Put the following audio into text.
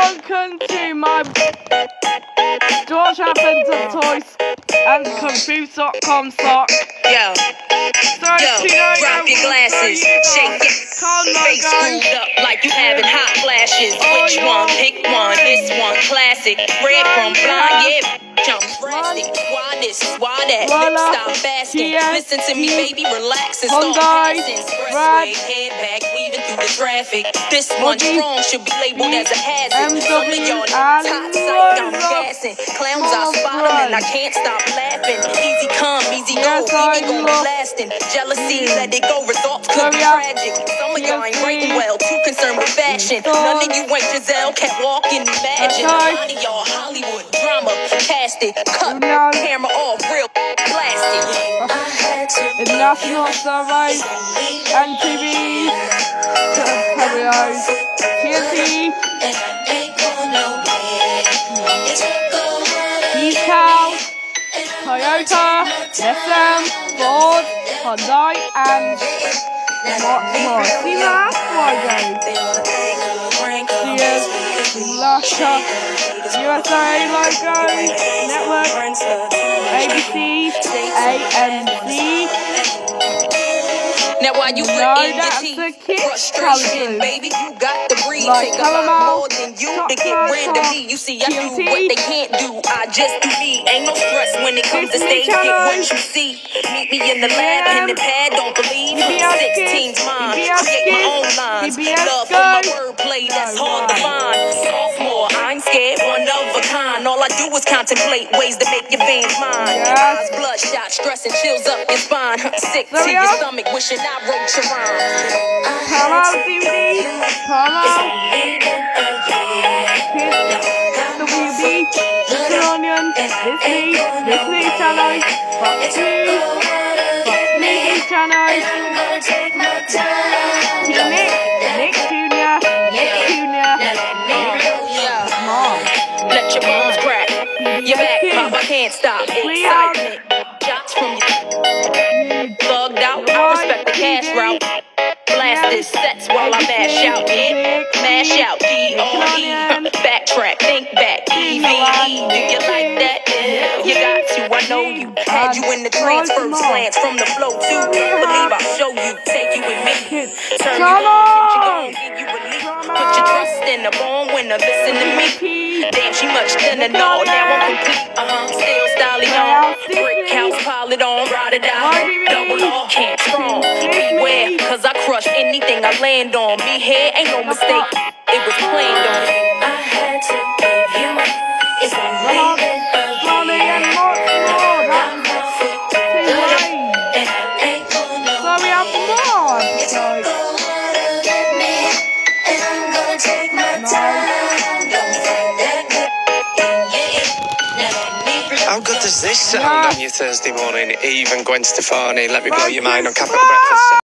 welcome to my George Happens and Toys and Confused.com sock. Yo, So yo, drop your glasses, shake it. Face screwed up like you having hot flashes. Which one? Pick one. This one, classic. Red from blind, yeah. That? Voila. Stop asking. Yes. Listen to me, baby. Relax and start passing. Right. Expressway, head back, weaving through the traffic. This one strong should be labeled as a hazard. Some of y'all top sight, I'm gassing. Clowns, I spot 'em and I can't stop laughing. Easy come, easy go. Baby gon' be lasting. Jealousy, let it go. Results could be tragic. Some of y'all ain't Yes, writing well, too concerned with fashion. None of you ain't Giselle, can't walk and imagine. Lot of y'all Hollywood drama, cast it, cut, camera plastic. International Surveys, NTV, Cameos, TNT, Decal, Toyota, Nissan, Ford, Hyundai, and lots more. See that? Why guys? Lusher, USA logo, network, ABC, AMC, Now while you No, in your teeth, frustration, baby, you got the breed. Like Take a lot more than you to get chocolate, rid of me. You see, I do what they can't do. I just do me. Ain't no stress when it comes to stage. Get what you see. Meet me in the lab, pen the pad. Don't believe PBS 16's Kids, mine. Create my own lines. Love for my wordplay, that's hard to find. Sophomore, I ain't scared, one of a kind. All I do is contemplate ways to make your veins mine. Eyes bloodshot, stress and chills up your spine. Sick to your stomach, wishing I wrote your rhyme. Out DVD, come out, WB, Nickelodeon, Disney, Disney Channel, Fox News, Fox News Channel, Nick, Nick Jr., Nick Jr., Yeah. Mom. Let your bones crack. Your back pop, I can't stop. We are- Excitement. Out. Mash out. D-R-E. Backtrack. Think back. E-V-E. Do you like that? You got to. I know you. Had you in the transfer slants from the flow too. Believe I'll show you. Take you with me. Turn you on. Get you on. going. Give you relief. Put your trust in a born winner. Listen to me. Damn, she much thinner, no. Now I'm complete. Uh huh. Still styling on. Brick house, pile it on. Ride it out. Double all can't strong. Beware, cause I crush anything I land on. Me here ain't no mistake. It was planned on. I had to give you. It's Money more, that's two ways. So we have more. How good does this sound on your Thursday morning? Eve and Gwen Stefani, let me blow your mind on Capital Breakfast.